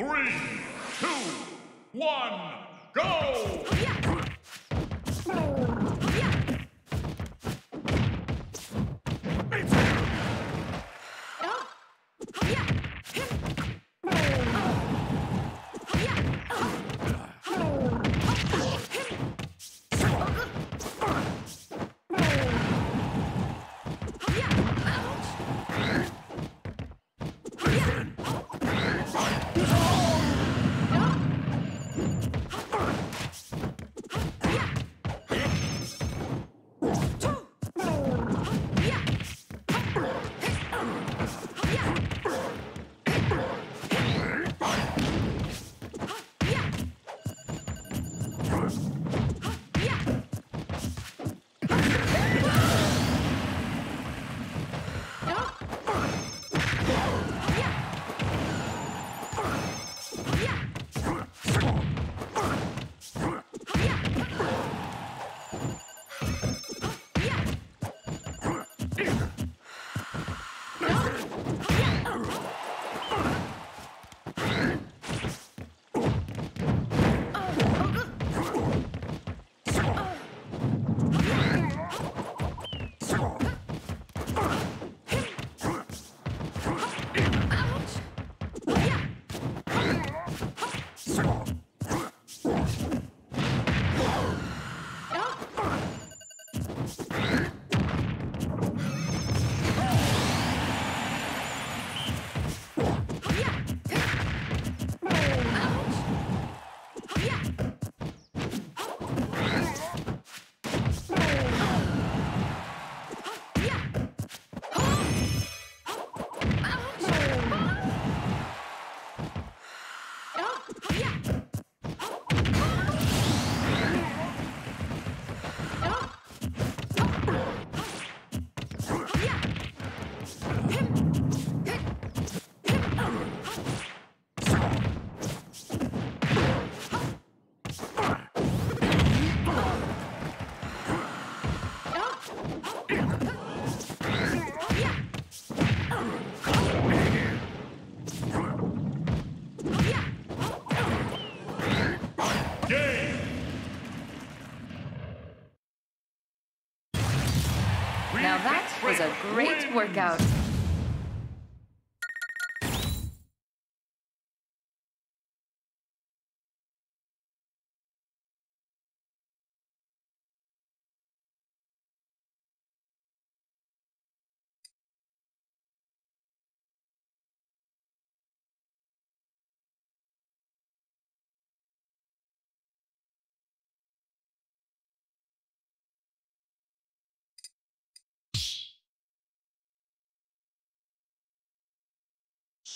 Three, two, one, go! Game! Was a great workout.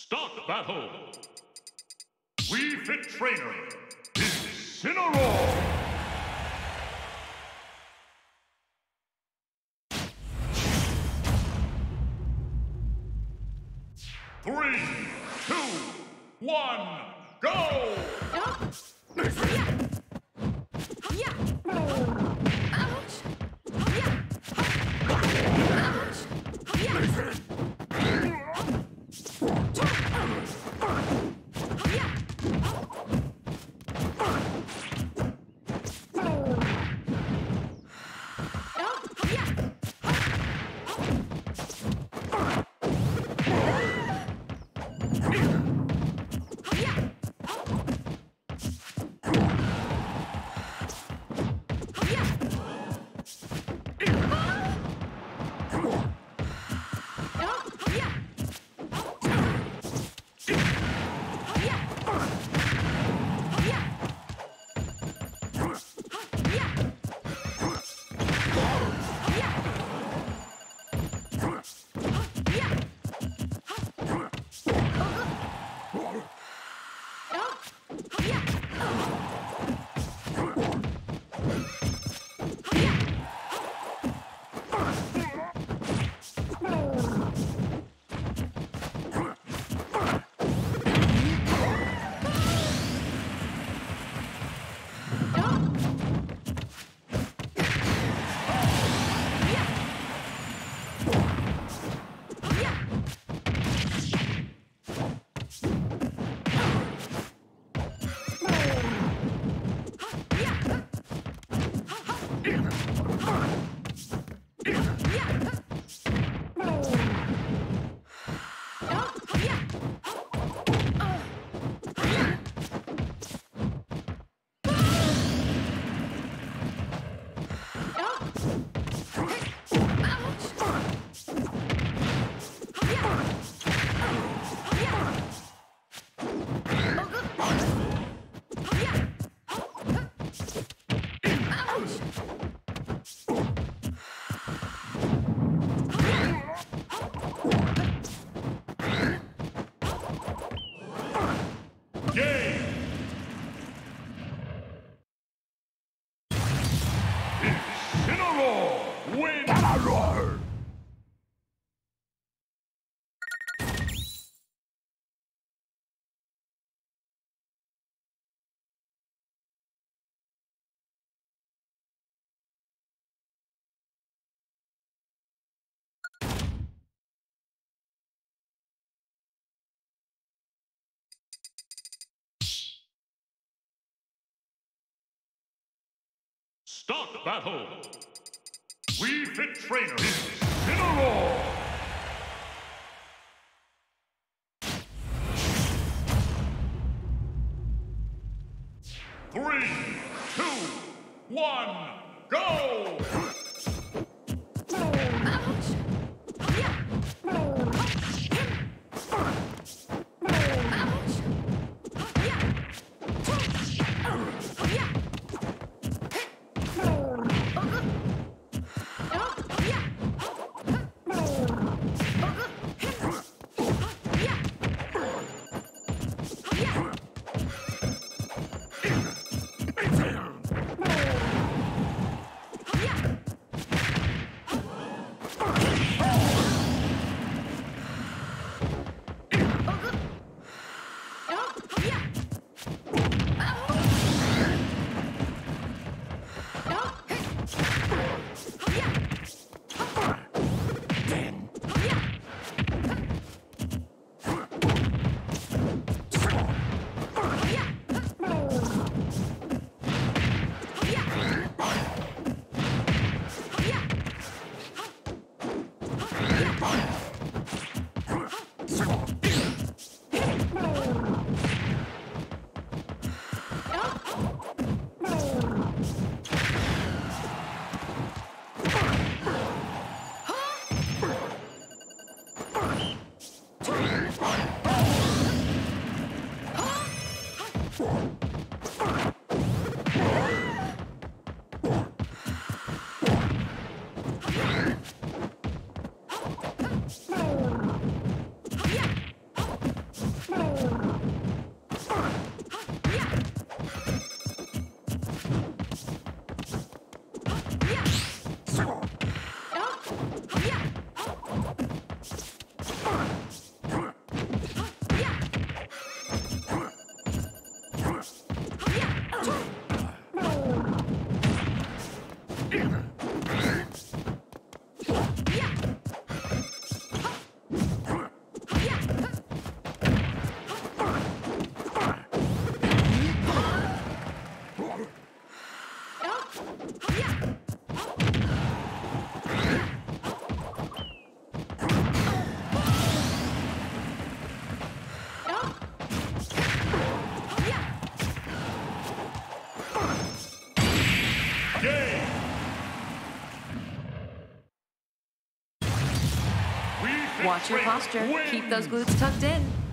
Start battle! Wii Fit Trainer, Incineroar! Three, two, one, go! Start battle. Wii Fit Trainer Incineroar. Three, two, one, go! Watch your posture. Keep those glutes tucked in.